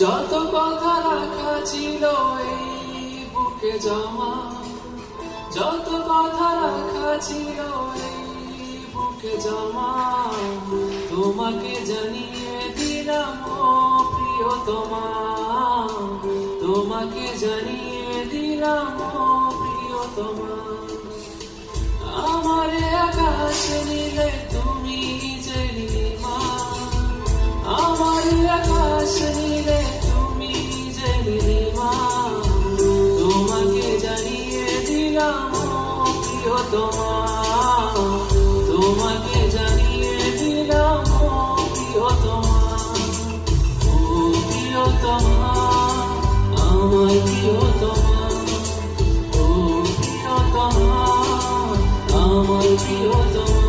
যত কথা রাখা ছিল এই বুকে জমা। যত কথা রাখা ছিল এই বুকে জমা। তোমাকে জানিয়ে দিলাম, ও প্রিয়তমা তোমাকে জানিয়ে দিলাম, ও প্রিয়তমা আমার তোমাকে জানিয়ে দিলাম আমার প্রিয়তমা। ও প্রিয়তমা আমার প্রিয়তমা।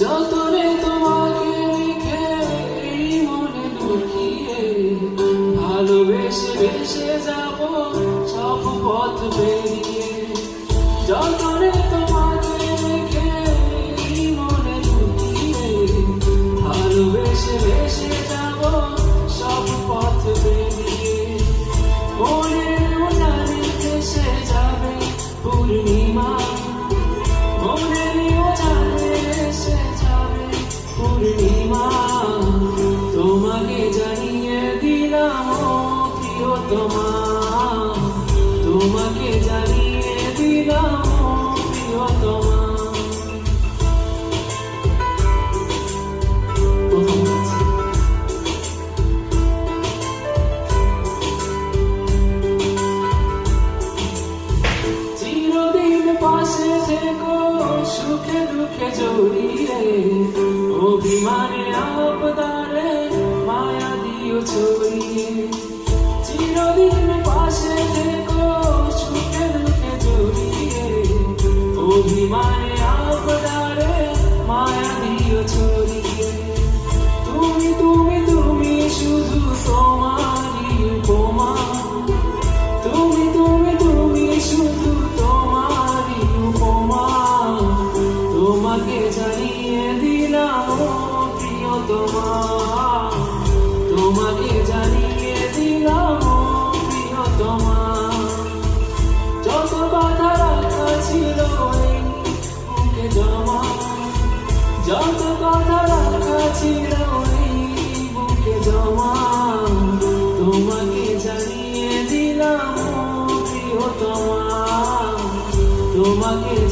যতনে 是被写在我超不过的背。 때도 계절이래 오기만 해 তোমাকে জানিয়ে দিলাম ও প্রিয়তমা। তোমাকে জানিয়ে দিলাম ও প্রিয়তমা। যত কথা রাখা ছিল বুকে জমা। যত কথা রাখা ছিল বুকে জমা। তোমাকে জানিয়ে দিলাম ও প্রিয়তমা। তোমাকে